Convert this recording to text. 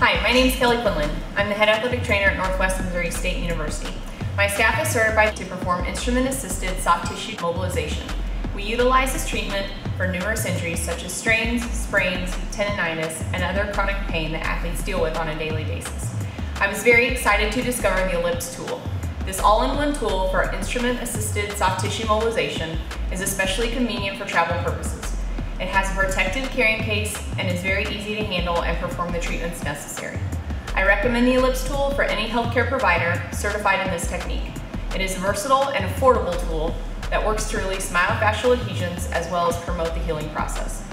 Hi, my name is Kelly Quinlan. I'm the head athletic trainer at Northwest Missouri State University. My staff is certified to perform instrument-assisted soft tissue mobilization. We utilize this treatment for numerous injuries such as strains, sprains, tendonitis, and other chronic pain that athletes deal with on a daily basis. I was very excited to discover the Ellipse tool. This all-in-one tool for instrument-assisted soft tissue mobilization is especially convenient for travel purposes. Protected carrying case and is very easy to handle and perform the treatments necessary. I recommend the Ellipse tool for any healthcare provider certified in this technique. It is a versatile and affordable tool that works to release myofascial adhesions as well as promote the healing process.